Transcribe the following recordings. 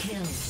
Kill.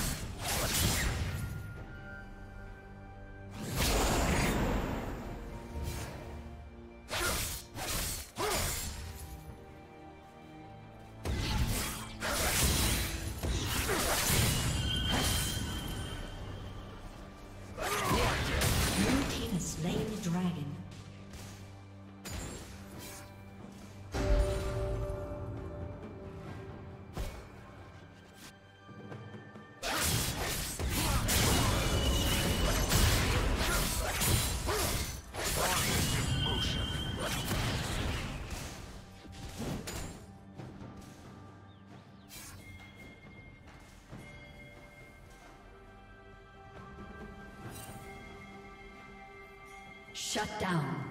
Shut down.